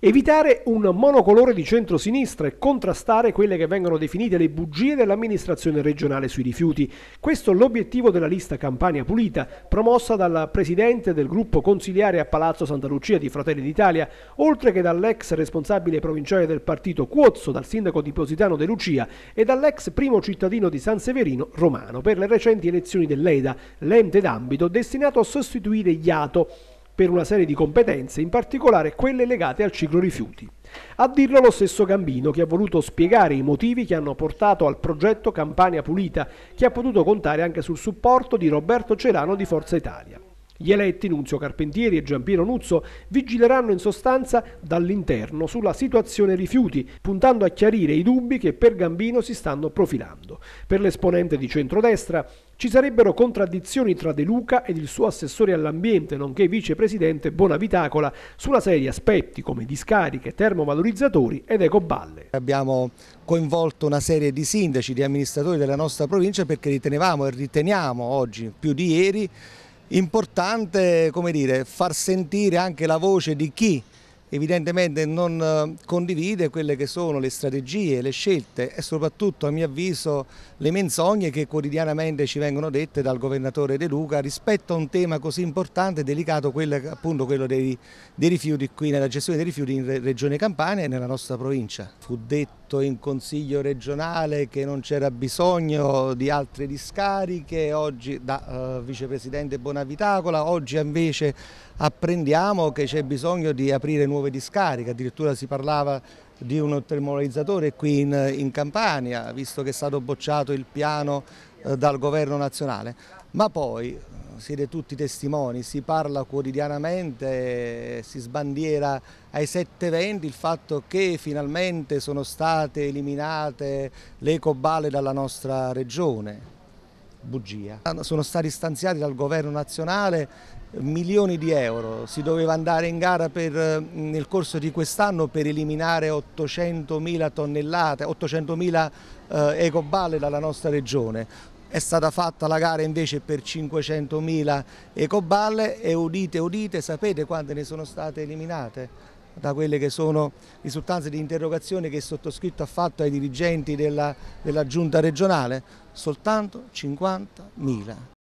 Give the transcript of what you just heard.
Evitare un monocolore di centro-sinistra e contrastare quelle che vengono definite le bugie dell'amministrazione regionale sui rifiuti. Questo è l'obiettivo della lista Campania Pulita, promossa dal presidente del gruppo consiliare a Palazzo Santa Lucia di Fratelli d'Italia, oltre che dall'ex responsabile provinciale del partito Cuozzo, dal sindaco di Positano De Lucia e dall'ex primo cittadino di San Severino Romano per le recenti elezioni dell'EDA, l'ente d'ambito destinato a sostituire Iato per una serie di competenze, in particolare quelle legate al ciclo rifiuti. A dirlo lo stesso Gambino, che ha voluto spiegare i motivi che hanno portato al progetto Campania Pulita, che ha potuto contare anche sul supporto di Roberto Celano di Forza Italia. Gli eletti Nunzio Carpentieri e Giampiero Nuzzo vigileranno in sostanza dall'interno sulla situazione rifiuti, puntando a chiarire i dubbi che per Gambino si stanno profilando. Per l'esponente di centrodestra ci sarebbero contraddizioni tra De Luca ed il suo assessore all'ambiente, nonché vicepresidente Bonavitacola, su una serie di aspetti come discariche, termovalorizzatori ed ecoballe. Abbiamo coinvolto una serie di sindaci, di amministratori della nostra provincia perché ritenevamo e riteniamo oggi più di ieri importante dire, far sentire anche la voce di chi evidentemente non eh, condivide quelle che sono le strategie, le scelte e soprattutto a mio avviso le menzogne che quotidianamente ci vengono dette dal governatore De Luca rispetto a un tema così importante e delicato quello, appunto quello dei, dei rifiuti qui nella gestione dei rifiuti in Regione Campania e nella nostra provincia. Fu detto in consiglio regionale che non c'era bisogno di altre discariche oggi da uh, vicepresidente Bonavitacola, oggi invece apprendiamo che c'è bisogno di aprire nuove discariche, addirittura si parlava di un termolarizzatore qui in, in Campania, visto che è stato bocciato il piano eh, dal governo nazionale, ma poi eh, siete tutti testimoni, si parla quotidianamente, si sbandiera ai 720 il fatto che finalmente sono state eliminate le ecobale dalla nostra regione bugia. Sono stati stanziati dal governo nazionale milioni di euro, si doveva andare in gara per, nel corso di quest'anno per eliminare 800.000 tonnellate, 800.000 eh, ecoballe dalla nostra regione. È stata fatta la gara invece per 500.000 ecoballe e udite udite, sapete quante ne sono state eliminate? Da quelle che sono risultanze di interrogazione che il sottoscritto ha fatto ai dirigenti della, della giunta regionale, soltanto 50.000.